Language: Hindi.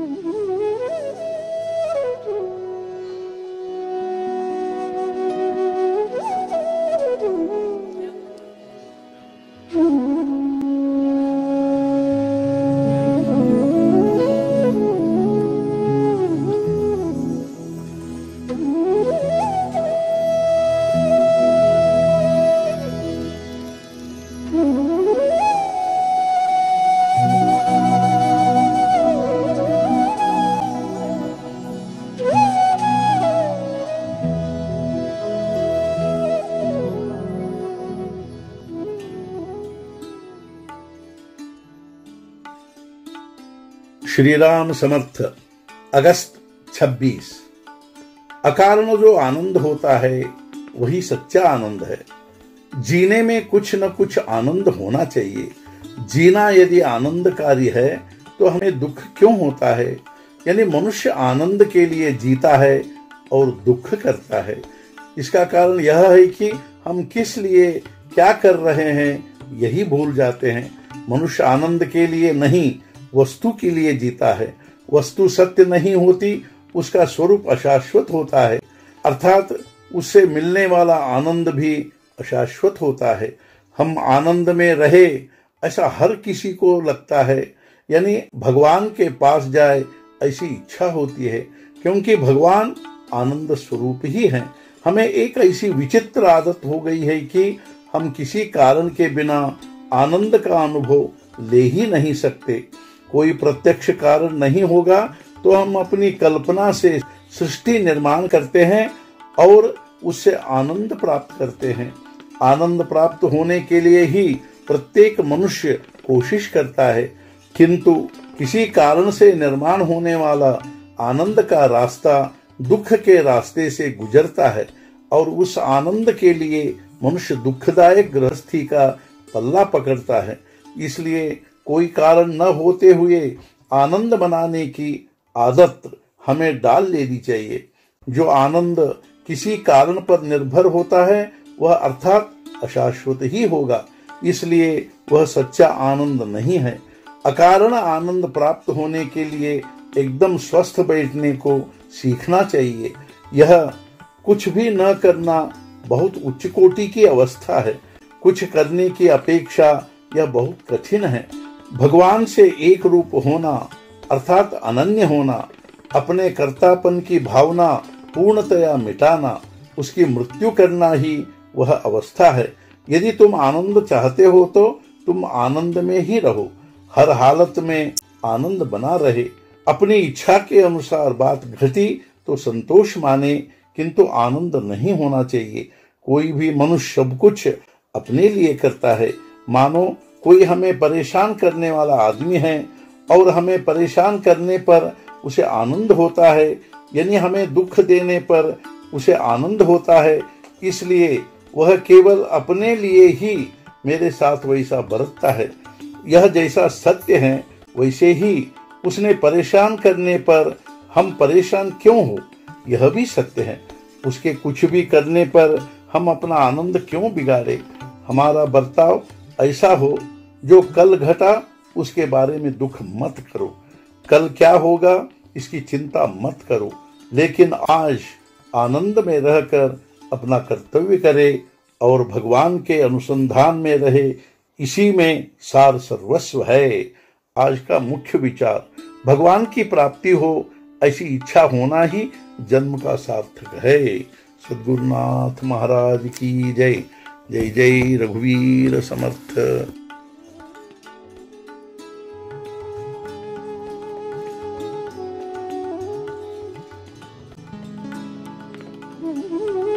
Mm-hmm. श्री राम समर्थ, अगस्त 26 अकारण जो आनंद होता है, वही सच्चा आनंद है। जीने में कुछ न कुछ आनंद होना चाहिए। जीना यदि आनंदकारी है तो हमें दुख क्यों होता है? यानी मनुष्य आनंद के लिए जीता है और दुख करता है। इसका कारण यह है कि हम किस लिए क्या कर रहे हैं, यही भूल जाते हैं। मनुष्य आनंद के लिए नहीं वस्तु के लिए जीता है। वस्तु सत्य नहीं होती, उसका स्वरूप अशाश्वत होता है। अर्थात उससे मिलने वाला आनंद भी अशाश्वत होता है। हम आनंद में रहे, ऐसा हर किसी को लगता है। यानी भगवान के पास जाए, ऐसी इच्छा होती है। क्योंकि भगवान आनंद स्वरूप ही है। हमें एक ऐसी विचित्र आदत हो गई है कि हम किसी कारण के बिना आनंद का अनुभव ले ही नहीं सकते। कोई प्रत्यक्ष कारण नहीं होगा तो हम अपनी कल्पना से सृष्टि निर्माण करते हैं और उससे आनंद प्राप्त करते हैं। आनंद प्राप्त होने के लिए ही प्रत्येक मनुष्य कोशिश करता है, किंतु किसी कारण से निर्माण होने वाला आनंद का रास्ता दुख के रास्ते से गुजरता है और उस आनंद के लिए मनुष्य दुखदायक गृहस्थी का पल्ला पकड़ता है। इसलिए कोई कारण न होते हुए आनंद बनाने की आदत हमें डाल लेनी चाहिए। जो आनंद किसी कारण पर निर्भर होता है, वह अर्थात अशाश्वत ही होगा। इसलिए वह सच्चा आनंद नहीं है। अकारण आनंद प्राप्त होने के लिए एकदम स्वस्थ बैठने को सीखना चाहिए। यह कुछ भी न करना बहुत उच्च कोटि की अवस्था है। कुछ करने की अपेक्षा यह बहुत कठिन है। भगवान से एक रूप होना, अर्थात अनन्य होना, अपने कर्तापन की भावना पूर्णतया मिटाना, उसकी मृत्यु करना ही वह अवस्था है। यदि तुम आनंद चाहते हो तो तुम आनंद में ही रहो। हर हालत में आनंद बना रहे। अपनी इच्छा के अनुसार बात घटी तो संतोष माने, किंतु आनंद नहीं होना चाहिए। कोई भी मनुष्य सब कुछ अपने लिए करता है। मानो कोई हमें परेशान करने वाला आदमी है और हमें परेशान करने पर उसे आनंद होता है, यानी हमें दुख देने पर उसे आनंद होता है, इसलिए वह केवल अपने लिए ही मेरे साथ वैसा बरतता है। यह जैसा सत्य है, वैसे ही उसने परेशान करने पर हम परेशान क्यों हो? यह भी सत्य है। उसके कुछ भी करने पर हम अपना आनंद क्यों बिगाड़े? हमारा बर्ताव ऐसा हो, जो कल घटा, उसके बारे में दुख मत करो। कल क्या होगा, इसकी चिंता मत करो। लेकिन आज आनंद में रहकर अपना कर्तव्य करे और भगवान के अनुसंधान में रहे, इसी में सार सर्वस्व है। आज का मुख्य विचार, भगवान की प्राप्ति हो, ऐसी इच्छा होना ही जन्म का सार्थक है। सदगुरुनाथ महाराज की जय। जय जय रघुवीर समर्थ Mm-hmm.